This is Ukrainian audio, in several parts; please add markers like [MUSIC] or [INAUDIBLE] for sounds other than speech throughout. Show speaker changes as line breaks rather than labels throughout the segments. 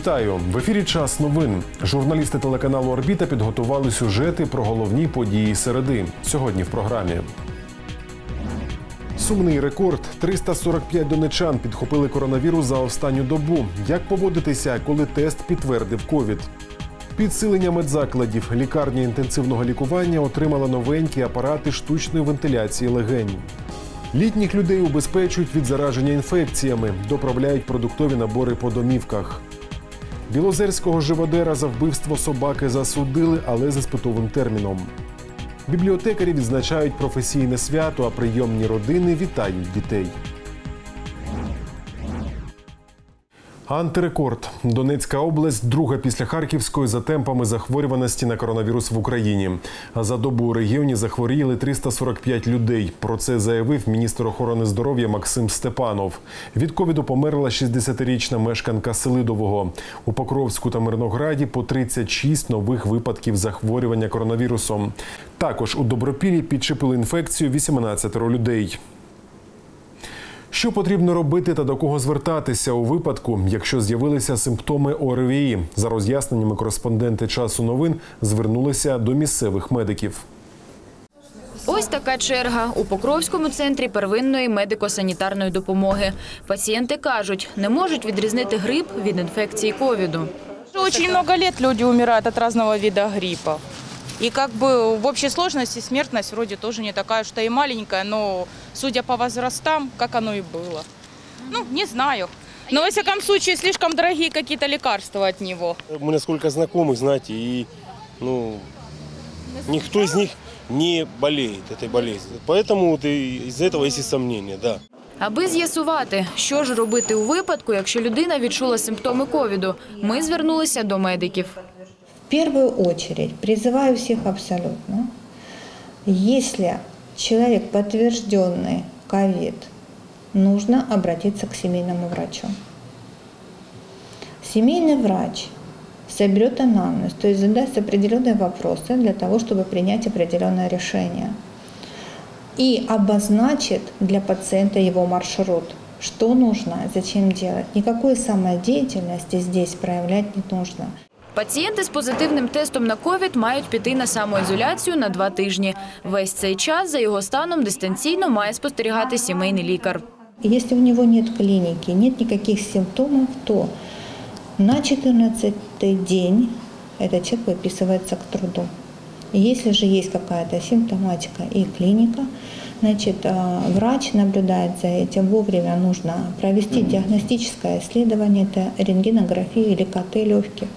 Вітаю в ефірі. Час новин. Журналісти телеканалу Орбіта підготували сюжети про головні події середи. Сьогодні в програмі. Сумний рекорд: 345 донечан підхопили коронавірус за останню добу. Як поводитися, коли тест підтвердив ковід? Підсилення медзакладів лікарня інтенсивного лікування отримала новенькі апарати штучної вентиляції легень. Літніх людей убезпечують від зараження інфекціями, доправляють продуктові набори по домівках. Білозерського живодера за вбивство собаки засудили, але за спитовим терміном. Бібліотекарі відзначають професійне свято, а прийомні родини вітають дітей. Антирекорд. Донецька область друга після Харківської за темпами захворюваності на коронавірус в Україні. За добу у регіоні захворіли 345 людей. Про це заявив міністр охорони здоров'я Максим Степанов. Від ковіду померла 60-річна мешканка Селидового. У Покровську та Мирнограді по 36 нових випадків захворювання коронавірусом. Також у Добропіллі підчепили інфекцію 18 людей. Що потрібно робити та до кого звертатися у випадку, якщо з'явилися симптоми ОРВІ? За роз'ясненнями кореспонденти часу новин звернулися до місцевих медиків.
Ось така черга у Покровському центрі первинної медико-санітарної допомоги. Пацієнти кажуть, не можуть відрізнити грип від інфекції ковіду.
Очень много лет люди умирают от разного вида гриппа. И как бы в общей сложности смертность вроде тоже не такая, что и маленькая, но судя по возрастам, как оно и было. Ну, не знаю. Но, во всяком случае, слишком дорогие какие-то лекарства от него.
У меня сколько знакомых, знаете, и ну, никто из них не болеет этой болезнью. Поэтому вот и из-за этого есть и сомнения, да.
Аби з'ясувати, що ж робити у випадку, якщо людина відчула симптоми ковіду, ми звернулися до медиків.
Первую очередь призываю всех абсолютно, если человек подтвержденный ковид, нужно обратиться к семейному врачу. Семейный врач соберет анамнез, то есть задаст определенные вопросы для того, чтобы принять определенное решение. И обозначит для пациента его маршрут, что нужно, зачем делать. Никакой самодеятельности здесь проявлять не нужно.
Пацієнти з позитивним тестом на ковід мають піти на самоізоляцію на два тижні. Весь цей час за його станом дистанційно має спостерігати сімейний лікар.
Если у него нет клиники, нет никаких симптомов, то на 14 день этот человек выписывается к труду. Если же есть какая-то симптоматика и клиника, значит, а, врач наблюдает за этим. Вовремя нужно провести диагностическое исследование, это рентгенография или КТ легких.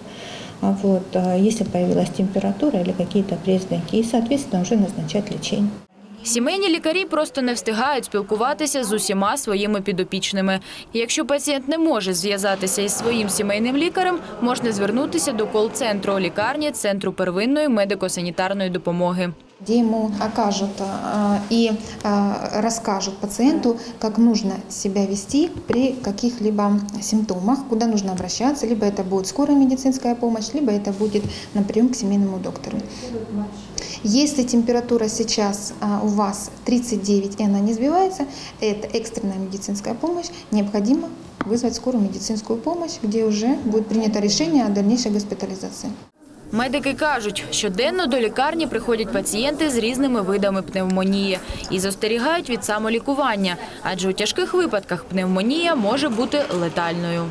Вот, если появилась температура или какие-то признаки, и, соответственно, уже назначать лечение.
Сімейні лікарі просто не встигають спілкуватися з усіма своїми підопічними. Якщо пацієнт не може зв'язатися із своїм сімейним лікарем, можна звернутися до кол-центру лікарні Центру первинної медико-санітарної допомоги.
Где ему окажут а, и а, расскажут пациенту, как нужно себя вести при каких-либо симптомах, куда нужно обращаться, либо это будет скорая медицинская помощь, либо это будет на прием к семейному доктору. Если температура сейчас а, у вас 39 и она не сбивается, это экстренная медицинская помощь, необходимо вызвать скорую медицинскую помощь, где уже будет принято решение о дальнейшей госпитализации.
Медики кажуть, щоденно до лікарні приходять пацієнти з різними видами пневмонії і застерігають від самолікування, адже у тяжких випадках пневмонія може бути летальною.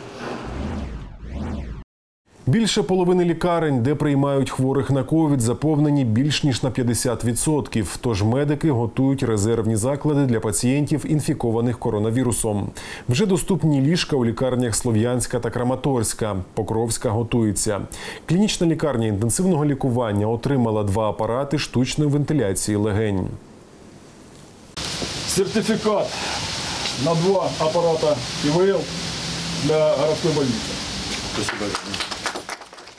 Більше половини лікарень, де приймають хворих на ковід, заповнені більш ніж на 50%. Тож медики готують резервні заклади для пацієнтів, інфікованих коронавірусом. Вже доступні ліжка у лікарнях Слов'янська та Краматорська. Покровська готується. Клінічна лікарня інтенсивного лікування отримала два апарати штучної вентиляції легень.
сертификат на два аппарата ИВЛ для городской больницы.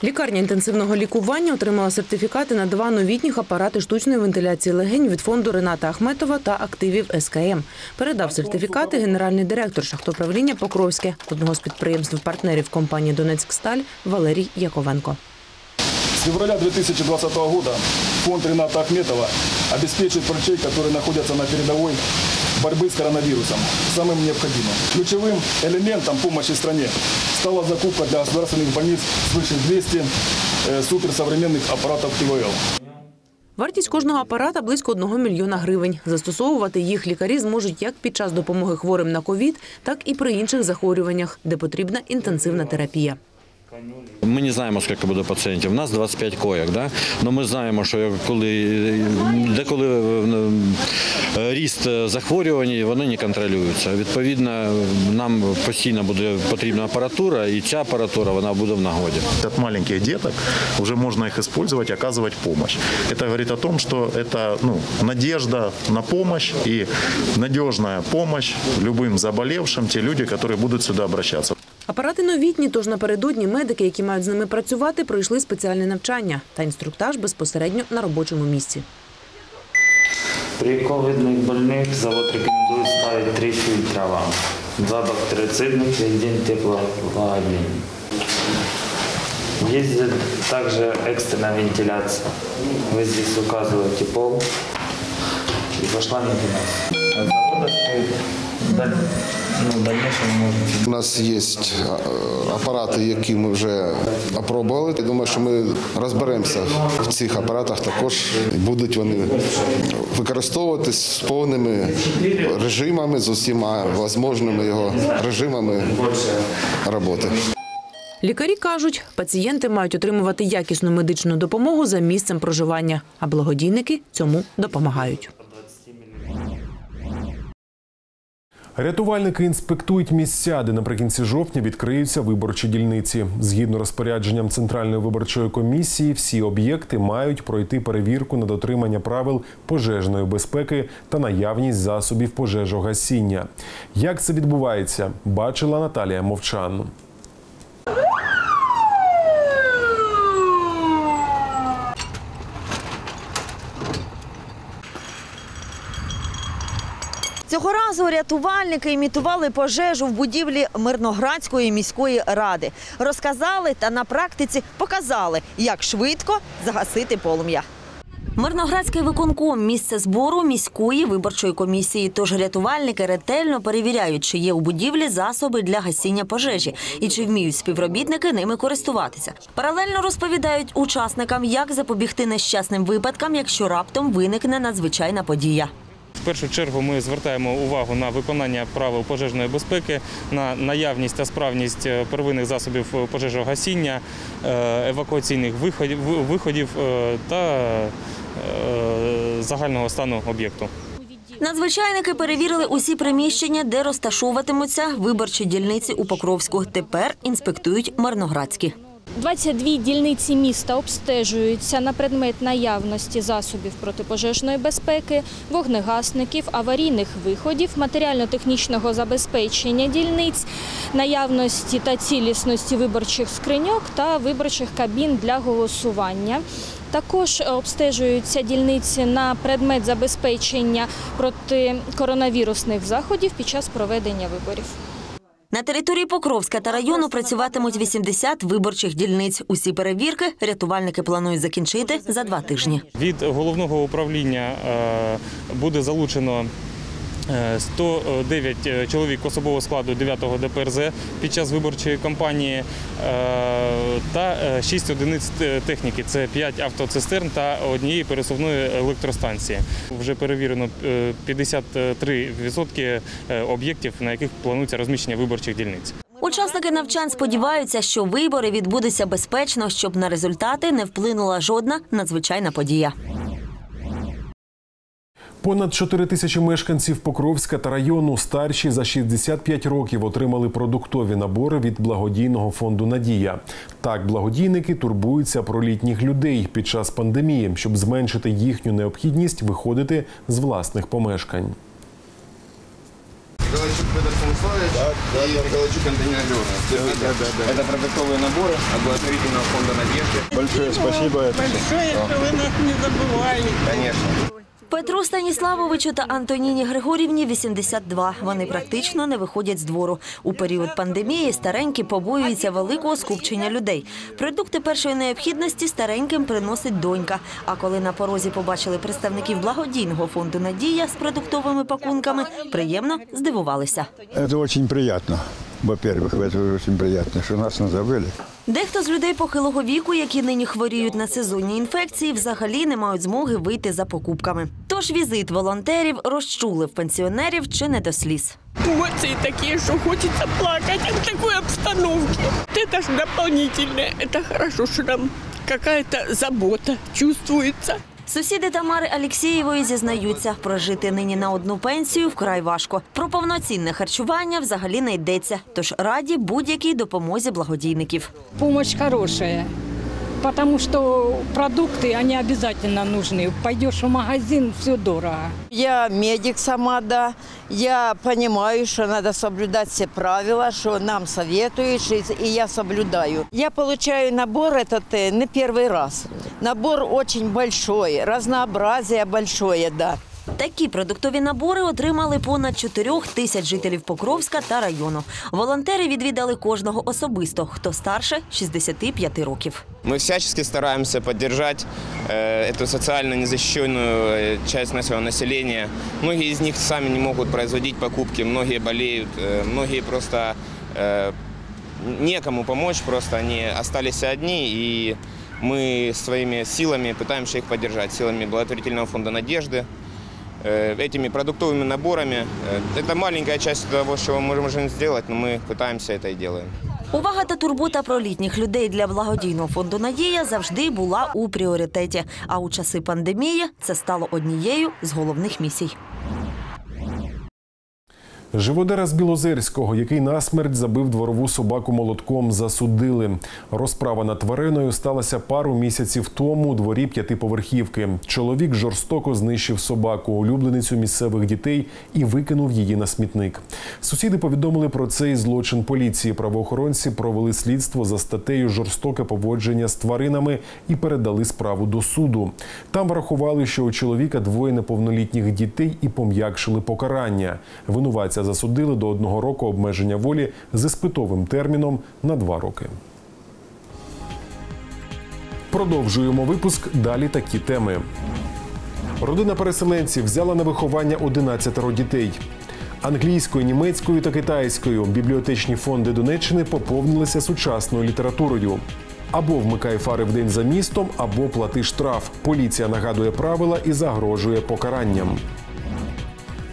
Лікарня інтенсивного лікування отримала сертифікати на два новітніх апарати штучної вентиляції легень від фонду Рената Ахметова та активів СКМ. Передав сертифікати генеральний директор шахтоправління Покровське одного з підприємств партнерів компанії Донецьксталь Валерій Яковенко.
С февраля 2020 года фонд Рената Ахметова обеспечит врачей, которые находятся на передовой, борьбы с коронавирусом самым необходимым. Ключевым элементом помощи стране стала закупка для государственных больниц свыше 200 э, суперсовременных аппаратов ИВЛ.
Вартість кожного апарата близько 1 мільйона гривень. Застосовувати їх лікарі зможуть як під час допомоги хворим на ковід, так і при інших захворюваннях, де потрібна інтенсивна терапія.
Ми не знаємо, скільки буде пацієнтів. У нас 25 коєк, да? але ми знаємо, що коли, деколи е, ріст захворювань вони не контролюються. Відповідно, нам постійно буде потрібна апаратура, і ця апаратура вона буде в нагоді.
От маленьких деток уже можно их использовать, оказывать помощь. Это говорит о том, что это ну, надежда на помощь и надежная помощь любым заболевшим, те люди, которые будут сюда обращаться.
Апарати новітні, тож напередодні медики, які мають з ними працювати, пройшли спеціальне навчання та інструктаж безпосередньо на робочому місці.
При ковідних больних завод рекомендує ставити три фільтра вам. Два бактерицидных и один теплолагодин. Есть также экстренная вентиляция. Вы здесь указываете пол и пошла вентиляция. От завода стоит даль- ну, в дальнейшем можете
У нас є апарати, які ми вже опробували. Я думаю, що ми розберемося в цих апаратах. Також будуть вони використовуватись з повними режимами, з усіма можливими його режимами роботи.
Лікарі кажуть, пацієнти мають отримувати якісну медичну допомогу за місцем проживання, а благодійники цьому допомагають.
Рятувальники інспектують місця, де наприкінці жовтня відкриються виборчі дільниці. Згідно розпорядженням Центральної виборчої комісії, всі об'єкти мають пройти перевірку на дотримання правил пожежної безпеки та наявність засобів пожежогасіння. Як це відбувається, бачила Наталія Мовчан.
Цього разу рятувальники імітували пожежу в будівлі Мирноградської міської ради. Розказали та на практиці показали, як швидко загасити полум'я. Мирноградський виконком місце збору міської виборчої комісії. Тож рятувальники ретельно перевіряють, чи є у будівлі засоби для гасіння пожежі і чи вміють співробітники ними користуватися. Паралельно розповідають учасникам, як запобігти нещасним випадкам, якщо раптом виникне надзвичайна подія.
В першу чергу ми звертаємо увагу на виконання правил пожежної безпеки, на наявність та справність е, первинних засобів пожежогасіння, е, евакуаційних виходів, е, та е, загального стану об'єкту.
Надзвичайники перевірили усі приміщення, де розташовуватимуться виборчі дільниці у Покровську. Тепер інспектують Мирноградські.
22 дільниці міста обстежуються на предмет наявності засобів протипожежної безпеки, вогнегасників, аварійних виходів, матеріально-технічного забезпечення дільниць, наявності та цілісності виборчих скриньок та виборчих кабін для голосування. Також обстежуються дільниці на предмет забезпечення протикоронавірусних заходів під час проведення виборів.
На території Покровська та району працюватимуть 80 виборчих дільниць. Усі перевірки рятувальники планують закінчити за два тижні.
Від головного управління е, буде залучено 109 чоловік особового складу 9-го ДПРЗ під час виборчої кампанії е, та 6 одиниць техніки. Це 5 автоцистерн та однієї пересувної електростанції. Вже перевірено е, 53% об'єктів, на яких планується розміщення виборчих дільниць.
Учасники навчань сподіваються, що вибори відбудуться безпечно, щоб на результати не вплинула жодна надзвичайна подія.
Понад 4 тисячі мешканців Покровська та району старші за 65 років отримали продуктові набори від благодійного фонду Надія. Так, благодійники турбуються про літніх людей під час пандемії, щоб зменшити їхню необхідність виходити з власних помешкань.
Галачук Петр Станиславович и Галачук Антонина Львовна. Это продуктовые наборы от благотворительного фонда «Надежды».
Большое спасибо.
Большое, что вы нас не забываете.
Конечно.
Петру Станіславовичу та Антоніні Григорівні 82. Вони практично не виходять з двору. У період пандемії старенькі побоюються великого скупчення людей. Продукти першої необхідності стареньким приносить донька. А коли на порозі побачили представників благодійного фонду Надія з продуктовими пакунками, приємно здивувалися.
Это очень приятно Во-первых, это очень приятно, что нас не забыли.
Дехто з людей похилого віку, які нині хворіють на сезонні інфекції, взагалі не мають змоги вийти за покупками. Тож візит волонтерів розчулив пенсіонерів чи не до сліз.
Эмоции такие, что хочется плакать от такой обстановки. Это ж дополнительное. Это хорошо, что нам какая-то забота чувствуется.
Сусіди Тамари Алєксєєвої зізнаються, прожити нині на одну пенсію вкрай важко. Про повноцінне харчування взагалі не йдеться, тож раді будь-якій допомозі благодійників.
Помощь хорошая, потому что продукты, они обязательно нужны. Пойдешь в магазин, все дорого.
Я медик сама, да. Я понимаю, что надо соблюдать все правила, что нам советуют, что- и я соблюдаю. Я получаю набор этот э, не первый раз. Набор очень большой, разнообразие большое, да.
Такі продуктові набори отримали понад 4 тисяч жителів Покровська та району. Волонтери відвідали кожного особисто, хто старше 65 років.
Мы всячески стараемся поддержать э, эту социально незащищенную э, часть нашего населения. Многие из них сами не могут производить покупки, многие болеют, э, многие просто э, некому помочь, просто они остались одни, и мы своими силами пытаемся их поддержать, силами благотворительного фонда «Надежды», э, этими продуктовыми наборами. Э, Это маленькая часть того, что мы можем сделать, но мы пытаемся это и делаем.
Увага та турбота про літніх людей для благодійного фонду Надія завжди була у пріоритеті. А у часи пандемії це стало однією з головних місій.
Живодера з Білозерського, який насмерть забив дворову собаку молотком, засудили. Розправа над твариною сталася пару місяців тому у дворі п'ятиповерхівки. Чоловік жорстоко знищив собаку, улюбленицю місцевих дітей, і викинув її на смітник. Сусіди повідомили про цей злочин поліції. Правоохоронці провели слідство за статтею жорстоке поводження з тваринами і передали справу до суду. Там врахували, що у чоловіка двоє неповнолітніх дітей і пом'якшили покарання. Винуватця засудили до одного року обмеження волі з іспитовим терміном на два роки. Продовжуємо випуск. Далі такі теми. Родина переселенців взяла на виховання 11 дітей. Англійською, німецькою та китайською бібліотечні фонди Донеччини поповнилися сучасною літературою. Або вмикай фари вдень за містом, або плати штраф. Поліція нагадує правила і загрожує покаранням.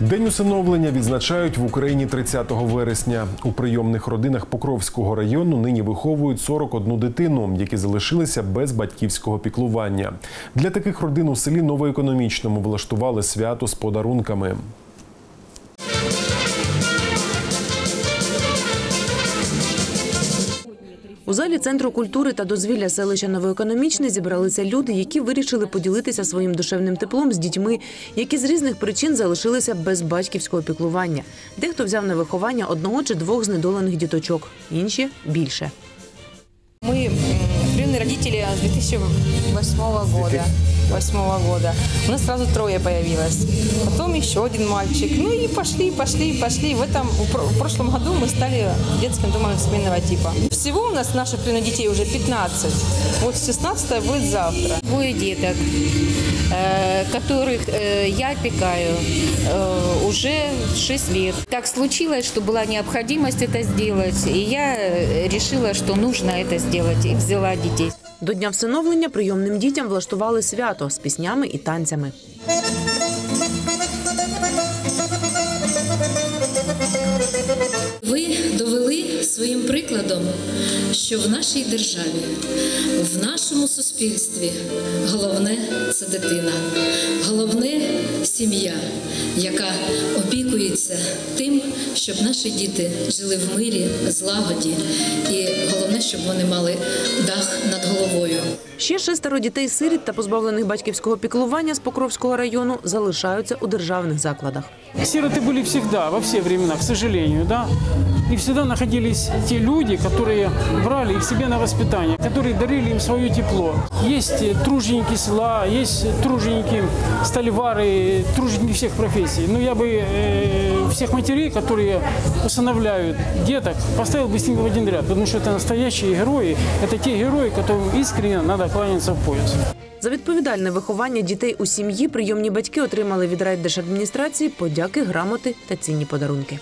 День усиновлення відзначають в Україні 30 вересня. У прийомних родинах Покровського району нині виховують 41 дитину, які залишилися без батьківського піклування. Для таких родин у селі Новоекономічному влаштували свято з подарунками.
У залі центру культури та дозвілля селища Новоекономічне зібралися люди, які вирішили поділитися своїм душевним теплом з дітьми, які з різних причин залишилися без батьківського піклування. Дехто взяв на виховання одного чи двох знедолених діточок, інші більше.
Ми м, приемные з 2008 года. 2008 года. У нас сразу трое появилось. Потом еще один мальчик. Ну и пошли, пошли, пошли. В этом в про- в прошлом году мы стали детским домом семейного типа. Всего у нас наших детей уже 15. Вот 16 будет завтра.
Двое деток, э, которых э, я опекаю э, уже 6 лет. Так случилось, что была необходимость это сделать, и я решила, что нужно это сделать, и взяла детей.
До дня всиновлення прийомним дітям влаштували свято з піснями і танцями.
Своїм прикладом, що в нашій державі, в нашому суспільстві головне це дитина, головне сім'я, яка опікується тим, щоб наші діти жили в мирі, злагоді, і головне, щоб вони мали дах над головою.
Ще шестеро дітей-сиріт та позбавлених батьківського піклування з Покровського району залишаються у державних закладах.
Сироты были всегда, во все времена, к сожалению, да. И всегда находились те люди, которые брали их себе на воспитание, которые дарили им свое тепло. Есть э, труженики села, есть труженики столевары, труженики всех профессий. Но я бы э, всех матерей, которые усыновляют деток, поставил бы с ними в один ряд, потому что это настоящие герои, это те герои, которым искренне надо кланяться в пояс.
За відповідальне виховання дітей у сім'ї прийомні батьки отримали від райдержадміністрації подяки, грамоти та цінні подарунки.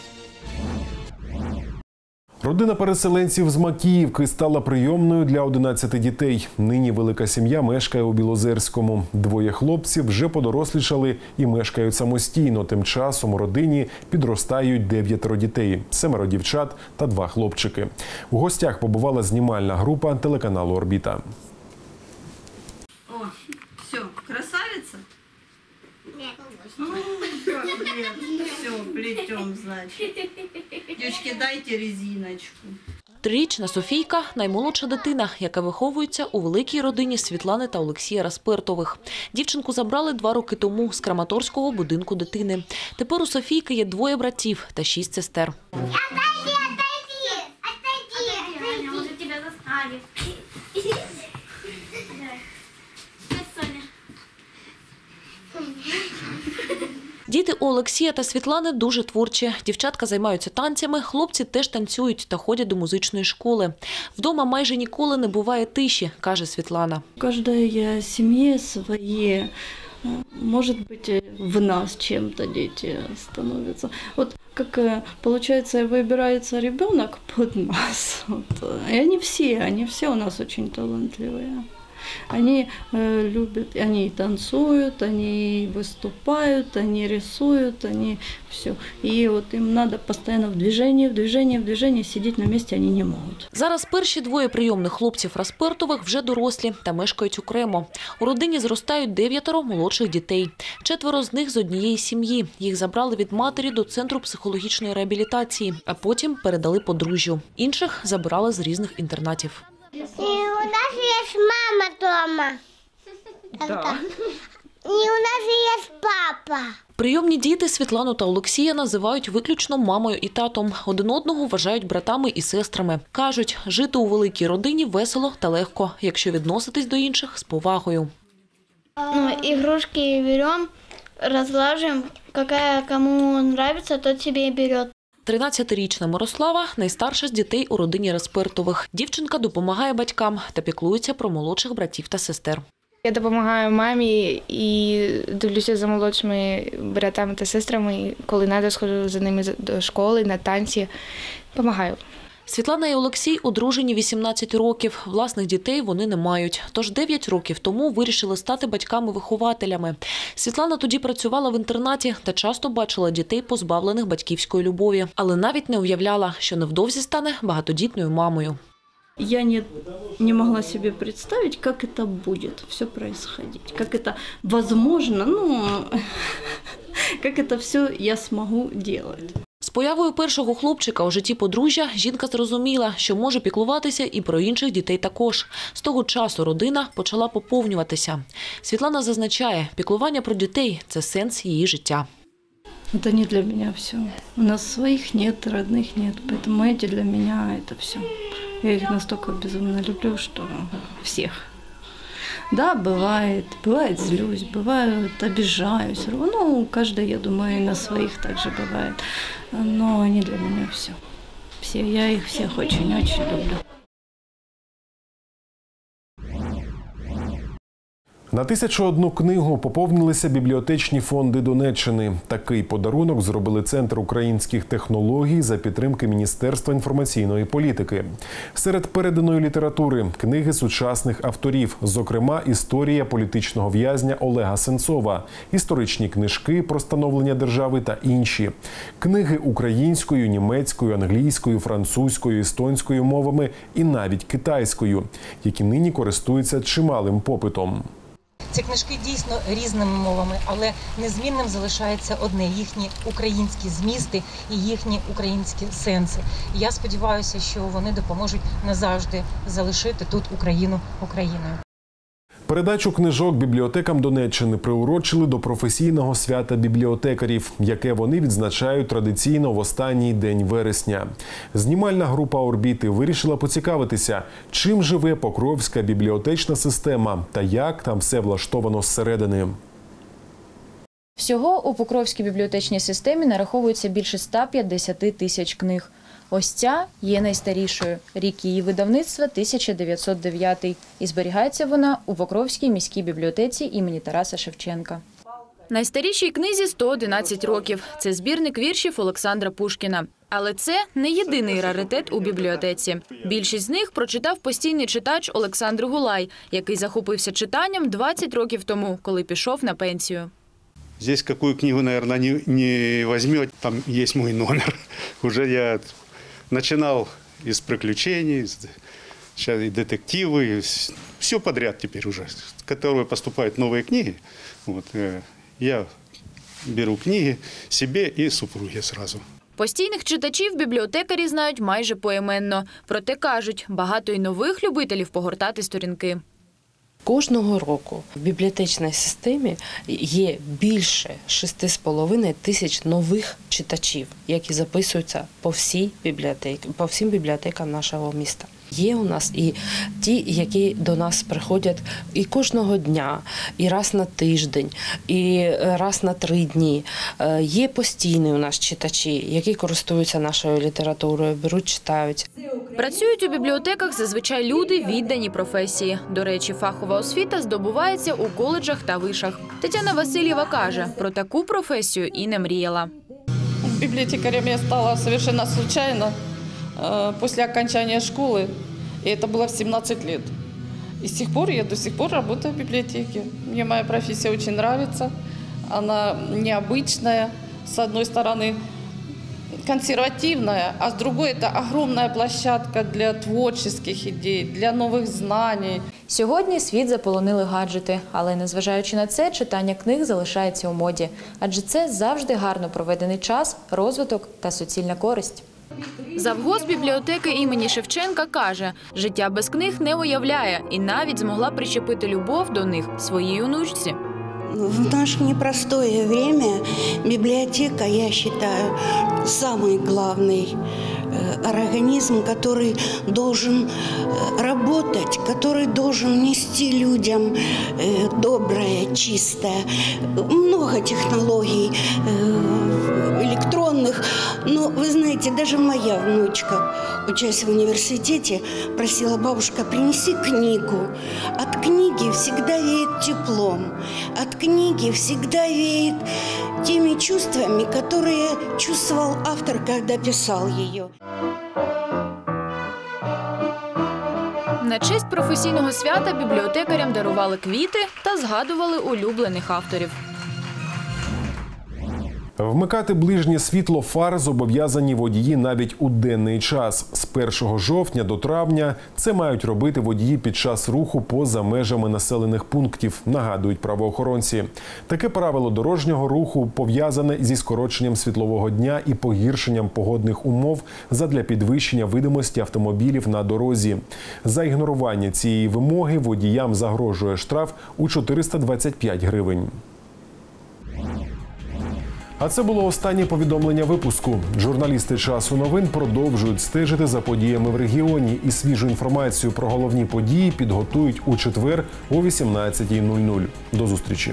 Родина переселенців з Макіївки стала прийомною для 11 дітей. Нині велика сім'я мешкає у Білозерському. Двоє хлопців вже подорослішали і мешкають самостійно. Тим часом у родині підростають дев'ятеро дітей, семеро дівчат та два хлопчики. У гостях побувала знімальна група телеканалу Орбіта.
О, все, красавица? Все, плетем, значит. Дайте резиночку.
Трирічна Софійка наймолодша дитина, яка виховується у великій родині Світлани та Олексія Распиртових. Дівчинку забрали два роки тому з Краматорського будинку дитини. Тепер у Софійки є двоє братів та шість сестер. Діти у Олексія та Світлани дуже творчі. Дівчатка займаються танцями, хлопці теж танцюють та ходять до музичної школи. Вдома майже ніколи не буває тиші, каже Світлана.
У каждой семье свои, э, может быть, э, в нас чем-то дети становятся. Вот как э, получается, выбирается ребенок под нас. Вот. э, И они все, они все у нас очень талантливые. Они э, любят, они и танцуют, они и выступают, они рисуют, они все. И вот им надо постоянно в движении, в движении, в движении, сидеть на месте они не могут.
Зараз перші двоє прийомних хлопців Распиртових вже дорослі та мешкають окремо. У родині зростають дев'ятеро молодших дітей. Четверо з них з однієї сім'ї. Їх забрали від матері до центру психологічної реабілітації, а потім передали подружжю. Інших забирали з різних інтернатів.
И у нас дома. Да. И у нас есть папа.
Прийомні діти Світлану та Олексія називають виключно мамою і татом. Один одного вважають братами і сестрами. Кажуть, жити у великій родині весело та легко, якщо відноситись до інших з повагою.
Ну, игрушки берем, разлаживаем, какая кому нравится, тот себе и берет.
13-річна Мирослава найстарша з дітей у родині Респиртових. Дівчинка допомагає батькам та піклується про молодших братів та сестер.
Я допомагаю мамі і дивлюся за молодшими братами та сестрами. Коли треба, сходжу за ними до школи, на танці. Помагаю.
Світлана і Олексій одружені 18 років. Власних дітей вони не мають. Тож 9 років тому вирішили стати батьками-вихователями. Світлана тоді працювала в інтернаті та часто бачила дітей, позбавлених батьківської любові, але навіть не уявляла, що невдовзі стане багатодітною мамою.
Я не, не могла себе представить, как это будет все происходить, как это возможно, ну, [LAUGHS] как это все я смогу делать.
З появою першого хлопчика у житті подружжя жінка зрозуміла, що може піклуватися і про інших дітей також. З того часу родина почала поповнюватися. Світлана зазначає, піклування про дітей це сенс її життя.
Это не для меня все. У нас своих нет, родных нет, поэтому эти для меня это все. Я их настолько безумно люблю, что всех. Да, бывает, бывает злюсь, бывает обижаюсь. Ну, каждый, я думаю, и на своих также бывает. Но они для меня все. Все, я их всех очень-очень люблю.
На тисячу одну книгу поповнилися бібліотечні фонди Донеччини. Такий подарунок зробили Центр українських технологій за підтримки Міністерства інформаційної політики. Серед переданої літератури книги сучасних авторів, зокрема, історія політичного в'язня Олега Сенцова, історичні книжки про становлення держави та інші книги українською, німецькою, англійською, французькою, естонською мовами і навіть китайською, які нині користуються чималим попитом.
Ці книжки дійсно різними мовами, але незмінним залишається одне їхні українські змісти і їхні українські сенси. Я сподіваюся, що вони допоможуть назавжди залишити тут Україну Україною.
Передачу книжок бібліотекам Донеччини приурочили до професійного свята бібліотекарів, яке вони відзначають традиційно в останній день вересня. Знімальна група орбіти вирішила поцікавитися, чим живе Покровська бібліотечна система та як там все влаштовано зсередини.
Всього у Покровській бібліотечній системі нараховується більше 150 тисяч книг. Ось ця є найстарішою. Рік її видавництва 1909 і зберігається вона у Покровській міській бібліотеці імені Тараса Шевченка. Найстарішій книзі 111 років. Це збірник віршів Олександра Пушкіна. Але це не єдиний раритет у бібліотеці. Більшість з них прочитав постійний читач Олександр Гулай, який захопився читанням 20 років тому, коли пішов на пенсію.
Здесь какую книгу, наверное, не, не там есть мой номер. [LAUGHS] Уже я начинал из приключений, из- сейчас и детективы, все подряд теперь уже, которые поступают новые книги. Вот, э, я беру книги себе и супруге сразу.
Постійних читачів бібліотекарі знають майже поіменно. Проте кажуть, багато й нових любителів погортати сторінки.
Кожного року в бібліотечній системі є більше 6,5 тисяч нових читачів, які записуються по всій бібліотеці, по всім бібліотекам нашого міста. Є у нас і ті, які до нас приходять і кожного дня, і раз на тиждень, і раз на три дні. Е, Є постійні у нас читачі, які користуються нашою літературою, беруть, читають.
Працюють у бібліотеках зазвичай люди віддані професії. До речі, фахова освіта здобувається у коледжах та вишах. Тетяна Васильєва каже, про таку професію і не мріяла.
Библиотекарем я стала совершенно случайно после окончания школы. И это было в 17 лет. И с тех пор я до сих пор работаю в библиотеке. Мне моя профессия очень нравится. Она необычная. С одной стороны, консервативная, а с другой это огромная площадка для творческих идей, для новых знаний.
Сьогодні світ заполонили гаджети, але незважаючи на це, читання книг залишається у моді, адже це завжди гарно проведений час, розвиток та суцільна користь. Завгоз бібліотеки імені Шевченка каже, життя без книг не уявляє і навіть змогла прищепити любов до них своїй онучці.
В наше непростое время библиотека, я считаю, самый главный э, организм, который должен э, работать, который должен нести людям э, доброе, чистое. Много технологий э, электронных, но вы знаете, даже моя внучка, учась в университете, просила бабушка, принеси книгу. От книги всегда веет теплом, от книги всегда веет теми чувствами, которые чувствовал автор, когда писал ее.
На честь професійного свята бібліотекарям дарували квіти та згадували улюблених авторів.
Вмикати ближнє світло фар зобов'язані водії навіть у денний час. З 1 жовтня до травня це мають робити водії під час руху поза межами населених пунктів, нагадують правоохоронці. Таке правило дорожнього руху пов'язане зі скороченням світлового дня і погіршенням погодних умов задля підвищення видимості автомобілів на дорозі. За ігнорування цієї вимоги водіям загрожує штраф у 425 гривень. А це було останнє повідомлення випуску. Журналісти часу новин продовжують стежити за подіями в регіоні і свіжу інформацію про головні події підготують у четвер о 18.00. До зустрічі.